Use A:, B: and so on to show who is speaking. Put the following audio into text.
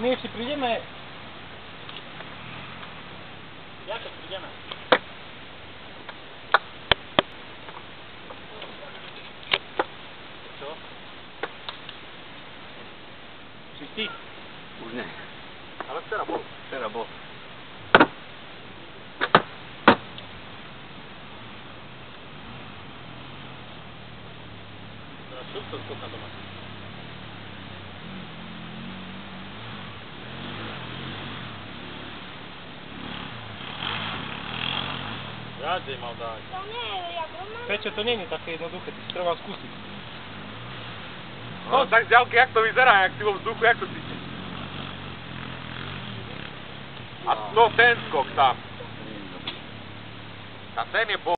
A: ми ще прийдемо. Як прийдемо? Що? Шести.
B: Už ne.
A: Але вчора був.
B: Včera bol.
A: Шутка, сколько дома? Radej mal dať.
C: To nie je, jak
A: mám... Prečo to nie je také jednoduché, ty si treba skúsiť.
D: No, no tak z ďalky, jak to vyzerá, jak ty vo vzduchu, jak to cítiš? A no ten skok tam. A ten je po...